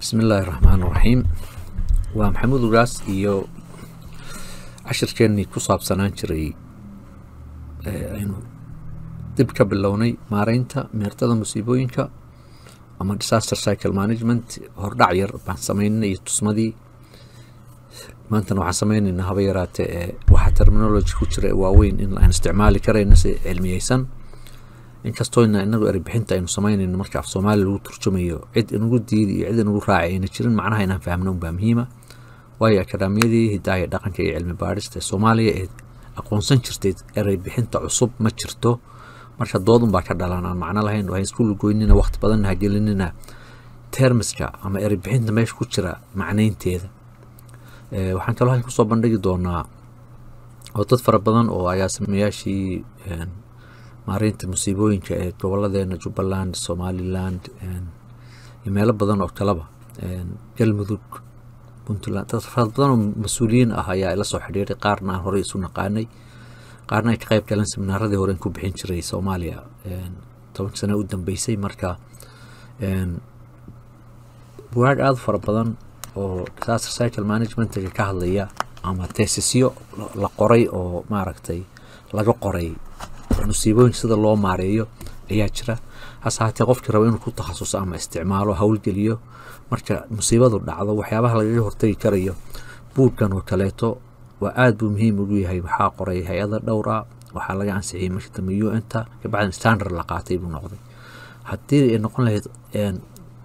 bismi illaahi raxmaan raxiim waa maxamuud ugaas iyo cashirkeennii ku saabsanaan jiray aynu dib ka bilownay maareynta meertada musiibooyinka ama disaster cycle management hordhac yar baan sameynay iyo tusmadii. Maantana waxaan sameyneynaa haba yaraate ee waxa terminology ku jira waaweyn in aan isticmaali karayna si cilmiyeysan inkastooyna inagu erbixinta aynu sameynayno marka af soomaaliya lagu turjumayo cid inagu diidi iyo cid inagu raaci ayna jirin macnaha inaan fahmno unbaa muhiima. Waayo akaadamiyadii hidaaya dhaqanka iyo cilmi baadhista ee soomaaliya ee aqoonsan jirtay ereybixinta cusub ma jirto. Marka dood unbaa ka dhalan aan macno lahayn waa isku lugoynina waqti badanna hagelinina termiska ama ereybixinta meesha ku jira macnaynteeda. Waxaan kaloo halkan ku soo bandhigi doonaa oo dad fara badan oo agaasimayaashii maareynta musiibooyinka ee goboladeena jubbaland somaliland iyo meelo badan oo kaleba galmudug puntland dad fara badan mas'uuliyiin ah ayaa ila soo xidhiiray qaarna aan horey isu naqaanay. Qaarna ay ka qayb galeen seminaaradii horen ku bixin jiray soomaaliya. Tobanka sana u dambeysay marka bugaag aada fara badan oo disaster cycle managementga ka hadlaya ama teesisyo la qoray oo maaragtay laga qoray musiibooyinka sida loo maareeyo ayaa jira. Hase haatee qofkii raba inuu ku takhasuso ama isticmaalo howlgeliyo marka musiibadu dhacdo waxyaabaha lagaga hortagi karayo buuggan oo kaleeto waa aada buu muhiim ugu yahay. Waxaa qoray? Hay'ada dhowr ah waxaa laga ansixiyey markii u nta kabacdin standard la qaatay buu noqday. Haddii ay noqon lahayd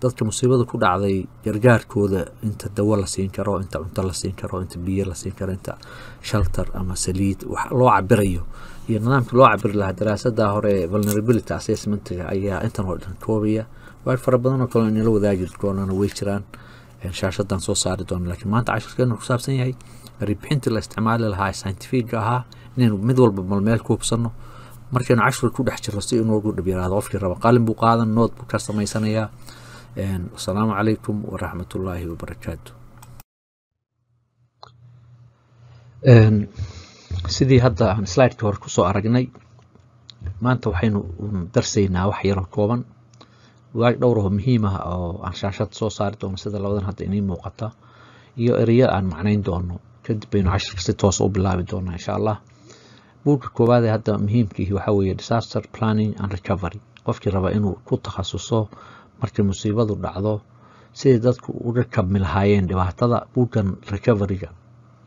دادك مصيبة دكو دعضي يرقار كودة انت الدول لسين كارو انت عمت لسين كارو انت بيير لسين كارو انت شلتر اما سليد لو عبر ايو ينام لو عبر لها دراسة دا هوري vulnerability assessment ايا انت نقول كوبية وعد فربضان وكلو ان يلو ذاجر كونا نويتران ان شاشة دان سو ساردون لكن ما انت عشر كنو خساب سنية ريبحنت اللي استعمال لها scientific جاها انين مدول بمالميل كوب سنو مركين عشر كود حجر لسي انو قود بيرا هذا وفكر رب قالن بو ما يسانيها asalaamu calaykum waraxmat ullaahi wabarakaatu sidii hadda aan slidekii hore ku soo aragnay maanta waxaynu darsaynaa wax yaroo kooban. Waag dhowr oo muhiim ah oo aan shaashad soo saari doono sida labadan hadda inii muuqata iyo ereya aan macnayn doono. Kadib baynu cashirka si toos u bilaabi doonaa insha allah. Buugga koowaad ee hadda muhiimkiihi waxaa weeye disaster planning and recovery. Qofkii raba inuu ku takhasuso markii musiibadu dhacdo siday dadku uga kabmi lahaayeen dhibaatada buuggan recoveryga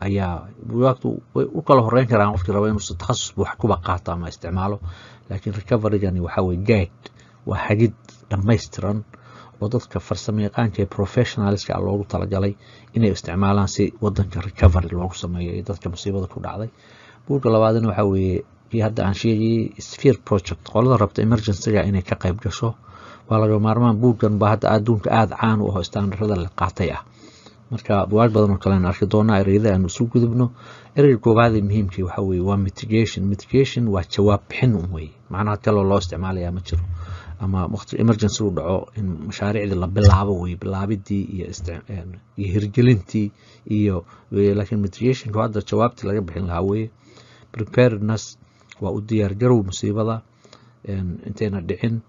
ayaa way u kala horeyn karaan. Qofkii raba inuu takhasus wax kuba qaato ama isticmaalo laakiin recoverygani waxaa weye guide waa hagid dhammaystiran oo dadka farsamo yaqaanka ee professionalska loogu talagalay inay isticmaalaan si wadanka recovery loogu sameeyo ee dadka musiibada ku dhacday. Buugga labaadna waxaa kii hadda aan sheegayay sphere project qolada rabta emergencyga inay ka qayb gasho waa laga maarmaan buuggan ba hadda adduunka aada caan u aho standarada la qaatay ah. Marka buwaag badan oo kalean arki doonaa ereyada aanu isu gudubno. Ereyga koowaadee muhiimkii waxaa weye waa mitigation. Mitigation waa jawaab bixin un weye macnaha kaloo loo isticmaalaya ma jiro. Ama waqti emergency u dhaco in mashaariicdii la bilaabo weye bilaabidii iyo iyo hirgelintii iyo laakiin mitigationka hadda jawaabtii laga bixin lahaa weye preparedness waa u diyaargarow musiibada intayna dhicin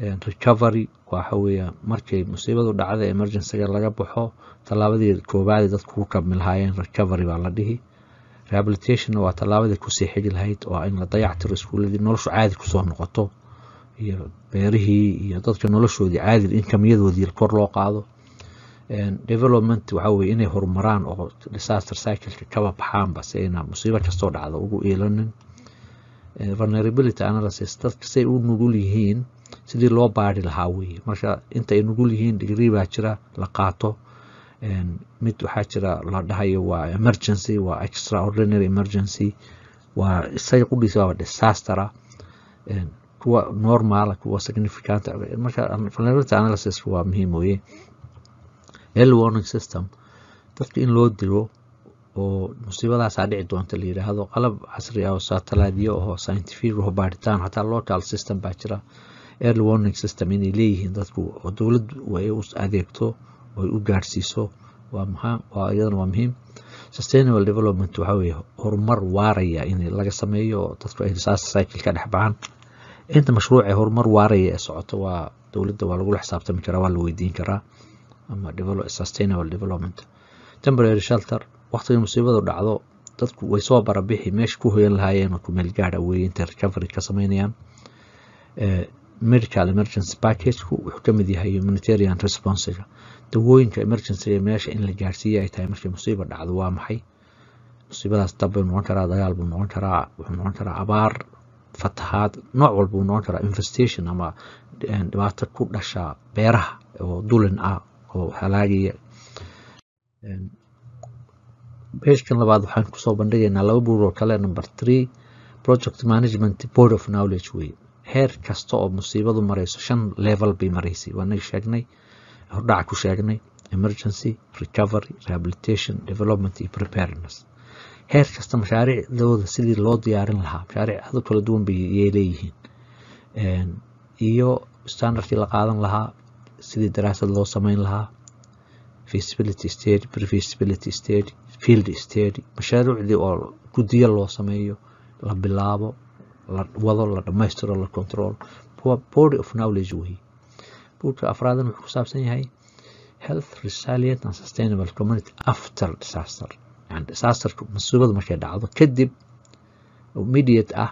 recovery waxa weeye markay musiibadu dhacda emergencyga laga baxo tallaabadii koowaadee dadku ku kabmi lahaayeen recovery baa la dhihi. Rehabilitation waa tallaabadii ku sii xigi lahayd oo in la dayactiro iskuuladii noloshu caadi ku soo noqoto iyo beerihii iyo dadka noloshoodii caadi inkamyadoodii kor loo qaado. Development weye inay horumaraan oo disaster cycleka kaba baxaanba si ayna musiibo kastoo dhacda ugu iilanin vulnerability analysis dadka say u nugul yihiin sidii loo baari lahaa weye marka inta ay nugul yihiin digrii baa jira la qaato. Mid waxaa jira la dhahayo waa emergency waa extraordinary emergency. Waa isaga qudhiisa waaba disastera. Kuwa normala kuwa significant. Marka vulnerability analysis waa muhiim weye. Early warning system. Dadka in loo diro oo musiibadaasaa dhici doonta la yidhaahdo qalab casri ah oo satalaadyo oo scientific oo baaritaan local system baa jira early warning system inay leeyihiin dadku. Oo dowladdu ay u adeegto oo ay u gaadhsiiso iyadana waa muhiim. Sustainable development waxaa weeye horumar waaraya in laga sameeyo dadku ay disaster cycle ka dhex baxaan. Inta mashruuc horumar waaraya ee socoto waa dowladda waa lagula xisaabtami karaa waa la weydiin karaa ama sustainable development. Temporary shelter waqtiga musiibadu dhacdo dadku way soo barabixi meesha ku hoyan lahaayeen ku meel gaara weeye intay recovery ka sameynayaan medical emergency packageku wuxuu ka mid yahay humanitarian responsiga dawooyinka emergencyga meesha in la gaarsiiya ay tahay markii musiiba dhacdo waa maxay? Musiibadaas dab buu noqon karaa dagaal buu noqon karaa wuxuu noqon karaa abaar fatahaad nooc walba uu noqon karaa infestation ama dhibaato ku dhasha beeraha oo dulin ah oo halaagaya. Beeshkan labaad waxaan ku soo bandhigaynaa laba buur oo kale number three project management board of knowledge wey heer kasta oo musiibadu marayso shan level bay maraysay waanaga sheegnay. Hordhaca ku sheegnay. Emergency recovery rehabilitation development iyo preparedness. Heer kasta mashaariicdooda sidii loo diyaarin lahaa. Mashaariic kala duwan bayay leeyihiin. Iyo standardkii la qaadan lahaa sidii daraasad loo sameyn lahaa. Feasibility stage prefeasibility stage field stage mashaariicdii oo guddiyo loo sameeyo la bilaabo la wado la dhammaystiro la control. Body of knowledge wey buurka afraadan wuxuu ku saabsan yahay health resilient and sustainable community after disaster. Yani disasterka masiibadu markay dhacdo kadib immediate ah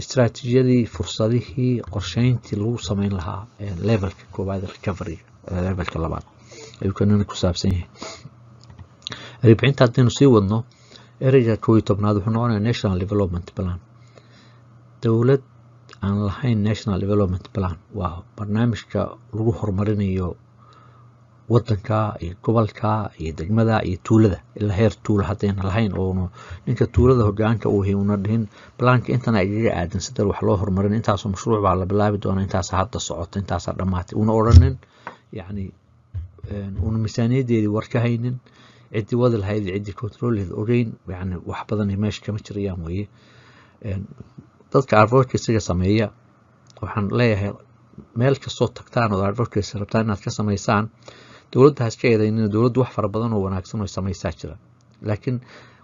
istaraatiijiyadii fursadihii qorsheyntii lagu sameyn lahaa levelka koowaad recoveryga levelka labaad. Ayuu kanina ku saabsan yahay. Ribcinta haddaynu sii wadno ereyga iyo tobnaad wuxuu noqonayaa national development plan dowlad aan lahayn national development plan. Waa barnaamijka lagu horumarinayo wadanka iyo gobolka iyo degmada iyo tuulada. Ilaa heer tuula haddayna lahayn oonu ninka tuulada hogaanka uu una dhihin balaanka intana igaga aadan wax loo horumarin intaasoo mashruuc baa la bilaabi doona intaasa hadda socota intaasa dhammaatay una odhanin yacni una miisaaniyaddeedii war haynin ciddii wadi lahayd ciddii controlheed ogeyn. Yani wax badan meesha kama jirayaan weeye dadka advocacyga sameeya waxaan leeyahay meel kastoo tagtaan oo advocacy rabtaan inaad ka samaysaan dowladda haska eedaynina dowladdu wax fara badan oo wanaagsan oo samaysaa jira. Laakiin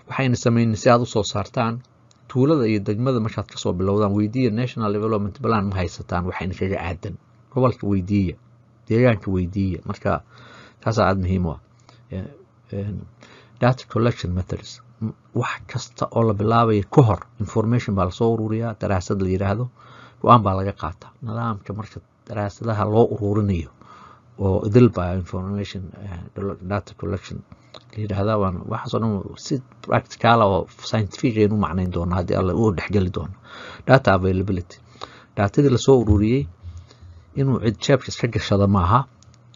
waxayna sameynin si aad u soo saartaan tuulada iyo degmada markaad ka soo bilowdaan weydiiya national development plan ma haysataan waxayna kaga aadan. Gobolka weydiiya deegaanka weydiiya marka taasaa aada muhiim u ah. Data collection methods wax kasta oo la bilaabaya ka hor information baa la soo ururiyaa daraasad la yiraahdo go'aan baa laga qaataa. Nidaamka marka daraasadaha loo ururinayo oo idil baa information data collection la yidhaahdaa waan waxaasoo dhan si practicala oo scientific aynu macnayn doona haddii alla u dhexgeli doono data availability. Datadii la soo ururiyey inuu cid jeebka iska gashada maaha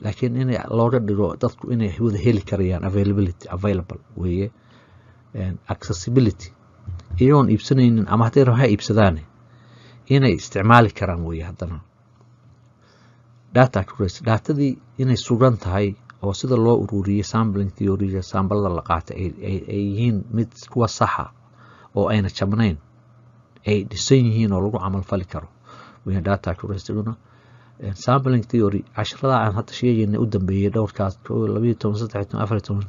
laakiin in looga dhigo dadku inay wada heli karayaan availability available weeye accessibility. Iyagoon iibsanaynin ama hadday raba ha iibsadaane inay isticmaali karaan weeye haddana. Data accuracy datadii inay sugan tahay oo sida loo ururiyey sampling theoryga sambalada la qaatay ay yihiin mid kuwa saxa oo ayna jabnayn ay dhisan yihiin oo lagu camal fali karo. Data accuracyguna sampling theory casharada aan hadda sheegayna u dambeeyey dhowrkaas labayo toban saddex toban afar toban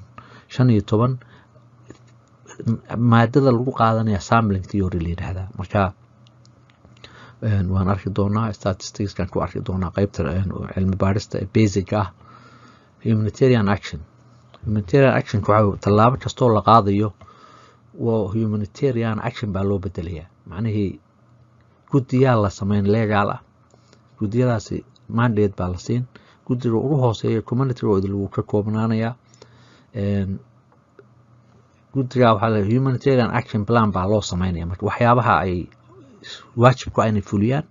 shan iyo toban maadada lagu qaadanaya sampling theory la yidhaahdaa marka waan arki doonaa statisticskan ku arki doonaa qeybta cilmi baarista ee basic ah humanitarian action. Humanitarian action waxa tallaabo kastoo la qaadayo waa humanitarian action baa loo bedelayaa. Macnihii guddiyaa la sameyn legaal ah guddiyadaasi mandate baa la siin guddiga ugu hooseeya communitygooda lagu ka koobnaanayaa guddiga la humanitarian action plan baa loo sameynaya. Marka waxyaabaha ay waajibku inay fuliyaan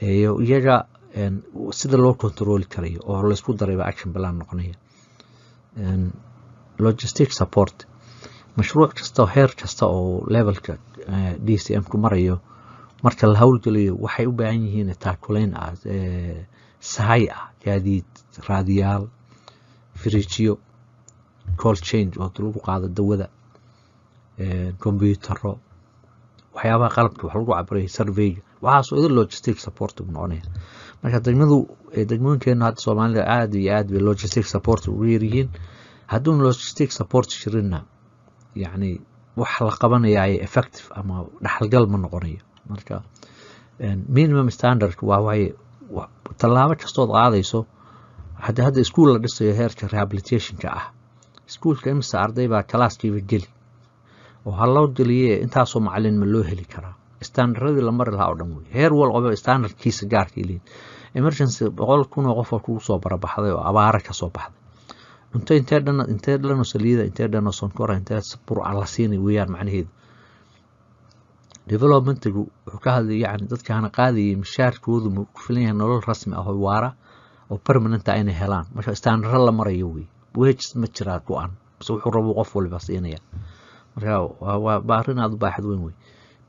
iyo iyaga sida loo controli karayo oo laysku darayba action plan noqonaya. Logistic support. Mashruuc kasta heer kasta oo levelka d c m ku marayo marka la howlgelayo waxay u baahan yihiin taakulayn ah sahay ah gaadiid raadiyaal firijiyo call change oo lagu qaado dawada combyutaro waxyaabaha qalabka wax lagu cabiraya surveyga waxaasoo idin logistic support noqonaya. Marka degmadu degmooyinkeena hadda soomaalida aada iyo aad bay logistic support ugu yaryihiin hadduun logistic support jirinna yacni wax la qabanaya effective ama dhaxalgal ma noqonayo. Marka minimum standard waa waaye tallaabo kastood qaadayso hadda hadda iskuol la dhisayo heerka rehabilitationka ah iskuolka imisa arday baa kalaaskiiba geli. Oo ha loo geliye intaasoo macalin ma loo heli karaa. Standardadii la mari lahaa oo dhan wey. Heer walqaba standardkiisa gaarkii leeyihiin emergency boqol kun oo qof oo kugu soo barabaxday oo abaara ka baxday. Cunto intee dhan intee dhanoo saliida intee dhanoo sonkora intee burca la siinay weeyaan macnaheedu. Developmentigu wuxuu ka hadlay yacni dadkaana qaadayay mishaarkoodu ku filan yahay nolol rasmi ah oo waara oo permanent ah inay helaan. Marka standardo la marayo wey wages ma jiraa go-an base wuxuu rabo qof waliba siinaya marka waa arrin aada u baaxad weyn wey.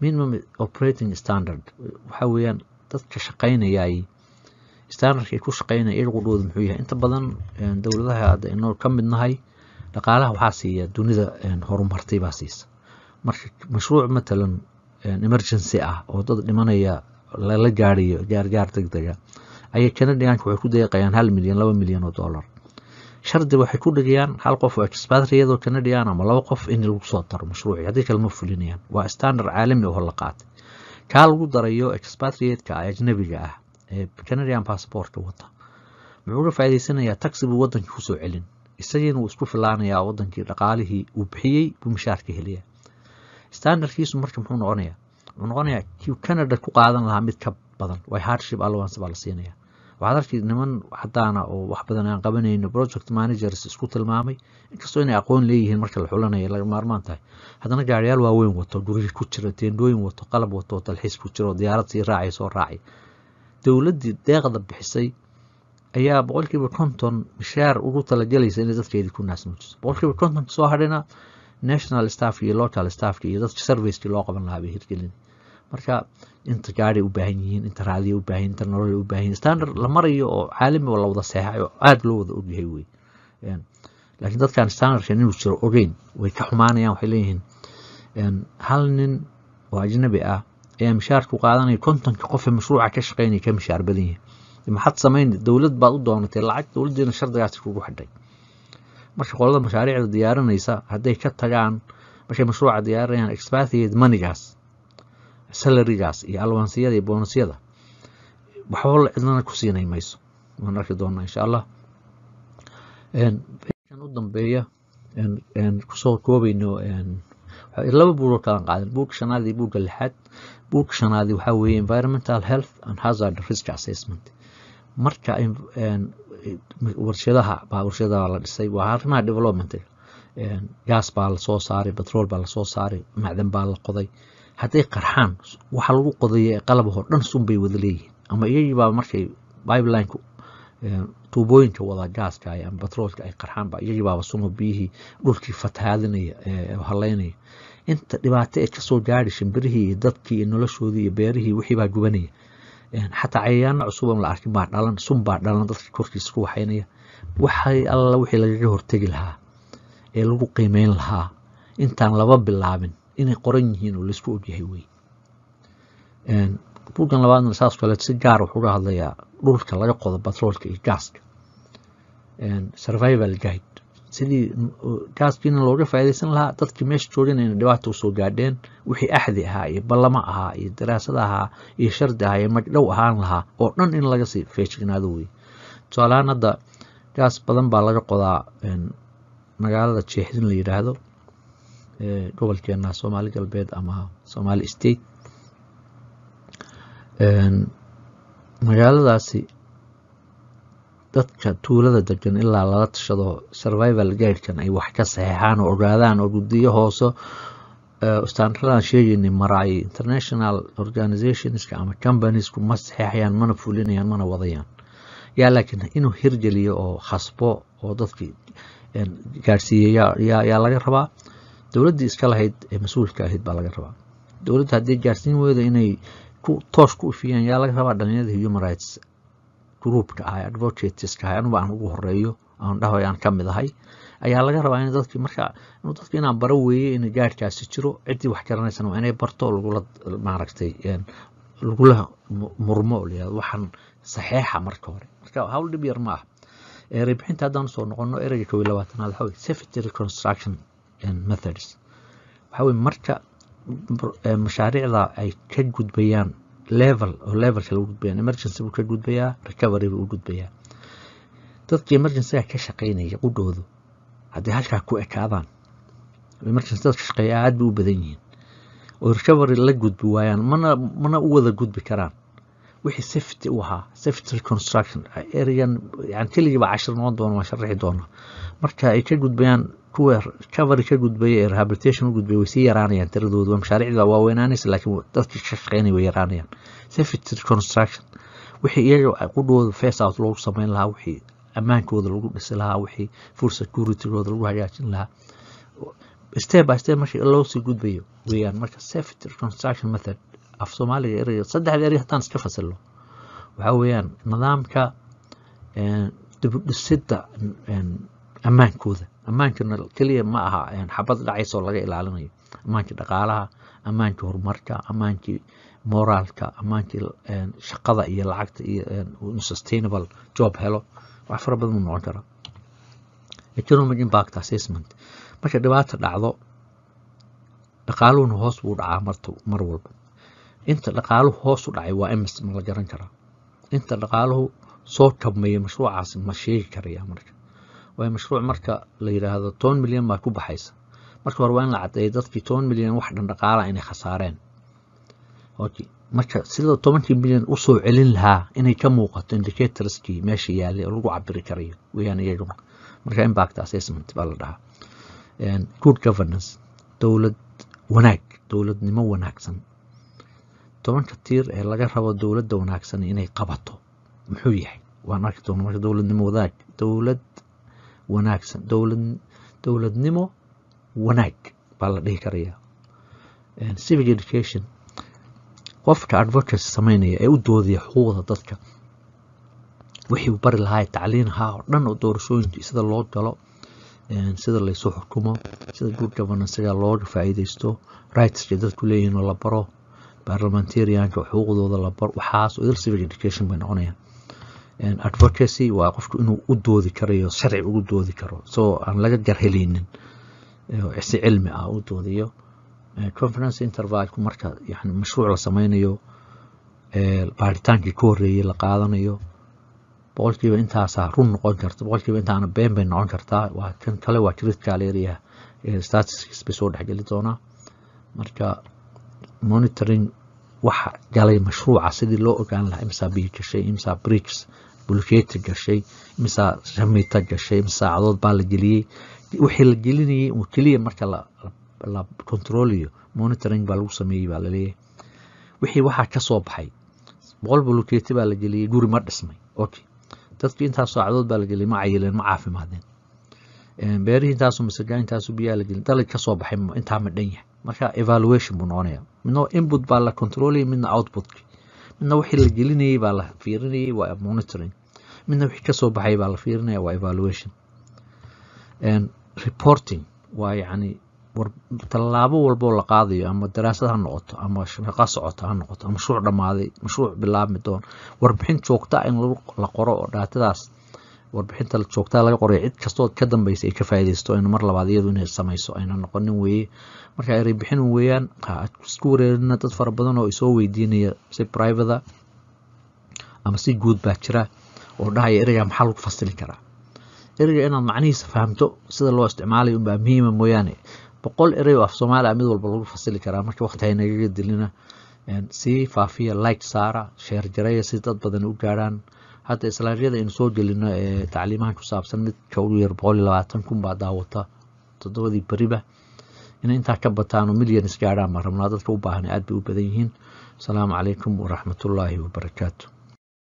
Minimum operating standard. Waxa weeyaan dadka shaqaynayay standardka ay ku shaqaynaya irqudhooda muxuu yahay. Inta badan dowladaha hadda inoo ka mid nahay dhaqaalaha waxaa siiya dunida horumartay baa siisa. Marka mashruuc matalan emergency ah oo dad dhimanaya lala gaarayo gaargaar deg dega ayay canadianka waxay ku deeqayaan hal milyan laba milyan oo dollar shardi waxay ku dhigayaan hal qof oo expatriate canadian ama laba qof in lagu soo daro mashruuci haddii kale ma fulinayaan. Waa standard caalami oo la qaatay. Kaa lagu darayo expatriate-ka ajnabiga ah ee canadian passportka wata. Muxuu uga faa'iidaysanayaa taxi buu wadankii ku soo celin. Isagiina wuu isku filaanayaa wadankii dhaqaalihii uu bixiyey buu mishaarka heliyaa. Standardkiisu marka muxuu noqonayaa? Wuxuu noqonayaa canada ku qaadan lahaa mid ka badan. Way hardship allowance baa la siinaya waxaad arkay niman cadaana oo wax badan aan qabanayno project managers isku tilmaamay. Inkastoo inay aqoon leeyihiin marka la xulanaya laga maarmaan tahay. Haddana gaariyaal waaweyn wato guriga ku jira teendooyin wato qalab wato dalxiis ku jira oo diyaarad sii raacay soo raacay. Dowladdii deeqda bixisay ayaa boqolkiiba konton mishaar ugu talagelaysa inay dadkeedii ku naasmuujiso boqolkiiba konton soo hadhina national staff iyo local staffka iyo dadka servicekii loo qaban lahaa bay marka inta gaari u baahan yihiin inta raadiya u baahan inta nolol u baahan standard la marayo oo caalami oo la wada seexay oo aada loo wada ogyahay wey. Laakiin dadkan standardkan inuu jiro ogeyn way ka xumaanayaan waxay leeyihiin hal nin oo ajnabi ah ayaa mishaarku qaadanaya kontonka qofe mashruuca ka shaqeynaya ka mishaar badan yihiin maxaad samayn dowlad baad u doonatay lacag dowladdiina shardigaasi kugu xidhay marka qolada mashaariicda diyaarinaysa hadday ka tagaan markay mashruuca diyaarinayaan expatriate moneygaas salarigaas iyo alwansiyada iyo boonasyada waxba la cidlana ku siinay mayso. Waan arki doonaa insha allah. Kan u dambeeya ku soo koobayno laba buugoo kalan qaadan buugga shanaad iyo buugga lixaad. Buugga shanaadi waxaa weeye environmental health and hazard risk assessment. Marka warshadaha baa warshadaha la dhisay. Waa arrimaha developmentiga gaas baa la soo saaray batrool baa la soo saaray macdan baa la qoday hadday qarxaan waxa lagu qodaye qalabahoo dhan sun bay wada leeyihiin. Ama iyagiibaa markay bibelineka tuubooyinka wada gaaska ama batroolka ay qarxaan ba iyagiibaaba suno biyihii dhulkii fatahaadinaya haleynaya inta dhibaato ee ka soo gaadhi shimbirihii iyo dadkii iyo noloshoodii iyo beerihii wixiibaa gubanaya. Xataa cayayaano cusub la arkin baa dhalan sun dhalan dadka korkiisa ku waxaynaya. Waxay alla wixii lagaga hortegi lahaa ee lagu qiimeyn lahaa. Intaan laba bilaabin inay qoran yihiin oo la isku ogyahay wey buuggan labaadna saas kale si gaar wuxuu hadlayaa dhulka laga qodo batroolka iyo gaaska. Survival guide. Sidii gaaskiina looga faa'iidaysan lahaa dadkii meesha joogana inay dhibaata u soo gaadheen wixii axdi ahaa iyo ballamo ahaa iyo daraasad ahaa iyo shardi ahaa iyo magdhow ahaan lahaa oo dhan in laga sii feejignaado wey tusaalahaan hadda gaas badan baa laga qodaa magaalada jeexdin la yidhaahdo gobolkeena soomaali galbeed ama somaali state. Magaaladaasi dadka tuulada degan ilaa lala tashado survival guidekan ay wax ka saxeexaan oo ogaadaan oo guddiyo hoose standardaan sheegaynay maraay international organizationska ama companiesku ma saxeexayaan mana fulinayaan mana wadayaan. Yaa laakiin inuu hirgeliyo oo khasbo oo dadkii gaadhsiiya yaa laga rabaa dowladdii iska lahayd ee mas'uulka ahayd baa laga rabaa. Dowladda haddii gaarsiin weydo inay toos ku ifiyaan yaa laga rabaa dhalinyarada human rights groupka ahay advocateska ahay anuba aan ugu horeeyo aan dhahoy ka mid ahay ayaa laga rabaa in dadki marka inuu dadka inaan bara weeye in gaadhkaasi jiro ciddii wax garanaysana waa inay barto lagula maaragtay lagula murmo layihahdo waxaan saxeexa marka hore. Marka hawl dhib yar ma ah erebixinta haddaan soo noqono ereyga kow labaatanaad weye safety reconstruction methods. Waxaa weye marka mashaariicda ay ka gudbayaan level oo levelka lagu gudbayaan emergency buu ka gudbayaa recovery buu u gudbayaa. Dadka emergencyga ka shaqaynaya qudhoodu haddii halkaa ku ekaadaan emergency dadka shaqeeya aad bay u badan yihiin. Oo recovery la gudbi waayaan mana mana u wada gudbi karaan. Wixii safety u ahaa safety reconstruction arean yani keligiiba cashir noqon doona waan sharaxi doonaa marka ay ka gudbayaan kuwa recovery ka gudbaya ee rehabilitation gudbaya way sii yaraanayaan tiradoodu. Mashaariicda waa weynaanaysa laakiin dadkii ka shaqeynaya way yaraanayaan. Safety reconstruction wixii iyaga qudhooda face out loogu sameyn lahaa wixii ammaankooda lagu dhisi lahaa wixii food securitygooda lagu hagaajin lahaa. Step by step marka loo sii gudbayo weeyaan marka safety reconstruction method af soomaaliga erey saddexda erey haddaan iska fasilno waxaa weeyaan nidaamka dibudhisidda ammaankooda ammaankana keliya ma aha xabad dhacaysoo laga ilaalinayo. Ammaankii dhaqaalaha ammaankii horumarka ammaankii moraalka ammaankii shaqada iyo lacagta iyo sustainable job helo wax fara badan uu noqon karaa economic impact assessment. Marka dhibaata dhacdo dhaqaaluhuna hoos buu dhacaa mar walba. Inta dhaqaaluhu hoos u dhacay waa ems ma la garan karaa. Inta dhaqaaluhu soo kabmaya mashruucaas ma sheegi karaya marka waayo mashruuc marka la yidhaahdo toban milyan baa ku baxaysa. Marka hore waa in la caddeeyo dadkii toban milyan wax dhan dhaqaala inay khasaareen. Marka sida tobankii milyan u soo celin lahaa inay ka muuqato indicatorskii meesha yaalay oo lagu cabiri karayo weyaan iyaguna marka impact assessment baa la dhahaa. Good governance dowlad wanaag dowladnimo wanaagsan. Tobanka tiir ee laga rabo dowladda wanaagsan inay qabato muxuu yahay? Waan arki doona marka dowladnimo wadaag dowlad wanaagsan dowlad dowladnimo wanaag baa la dhihi karaya civic education qofka advocacy sameynaya ee u doodaya xuquuqda dadka wixii uu bari lahaa tacliin ahaa oo dhan oo doorashooyinkii sida loo galo sida laysu xukumo sida good governancega looga faa'iidaysto rightska dadku leeyihiin oo la baro parliamentarianka xuquuqdooda waxaas idil civic education bay noqonayaan advocacy waa qofku inuu u doodi karayo sharci ugu doodi karo. Isagoo aan laga garheleynin si cilmi ah u doodiyo. Conference intervalku marka yani mashruuc la sameynayo baaritaankii ka horreeyey la qaadanayo. Boqolkiiba intaasaa run noqon karta boqolkiiba intaana been bay noqon kartaa. Waa kan kale waa critical area statistics bay soo dhexgeli doonaa. Marka monitoring waxa galay mashruuca sidii loo ogaan lahaa imsaa biyo gashay imsaa bridges bulkeeti gashay imsaa shamita gashay saacadood baa la geliyey. Wixii la gelinayay uu keliya marka la controliyo monitoring baa lagu sameeyey baa la leeyahay wixii waxaa ka soo baxay boqol bulkeeti baa la geliyey guri ma dhismay. Okay dadki intaas saacadood baa la geliyay ma cayileen ma caafimaadeen beerihii intaasu masagaa intaasu biyaa la gelin dalag ka soo baxay intaa ma dhan yahay. Marka evaluation buu noqonaya midna input baa la controlaya midna outputki midna wixii la gelinayay baa la fiirinayay waa monitoring. Midna wixii ka soo baxay baa la fiirinaya waa evaluation. Reporting waa yacni tallaabo walboo la qaadayo ama daraasad ha noqoto ama shaqo socota ha noqoto mashruuc dhammaaday mashruuc bilaabmi doon warbixin joogta in la qoro oo dhaatadaas warbixinta joogtaa laga qoraya cid kastoo ka dambaysa ay ka faa'iidaysto ayna mar labaad iyadu inay samayso ayna noqonin weeye. Marka bixin weeyaan isku wareerina dad fara badan oo isoo weydiinaya si private ama si guud baa jira oo dhahaya ereyga maxaa lagu fasili karaa? Ereyga inaad macnihiisa fahamto sida loo isticmaalayo unbaa muhiima mooyaane. Boqol erey oo af soomaaliya mid walba lagu fasili karaa marka waqti haynagaga dilina sii faafiya like saara sheer jareeya si dad badan u gaarhaan hadda islaamiyada aynu soo gelino ee tacliimahan ku saabsan midka ugu yar boqol iyo labaatan kun baa daawata toddobadii beriba. Inay intaa ka bataan oo milyan isgaadhaan baan rabnaa. Dadka u baahan aad bay u badan yihiin. Asalaamu calaykum waraxmatullaahi wabarakaatu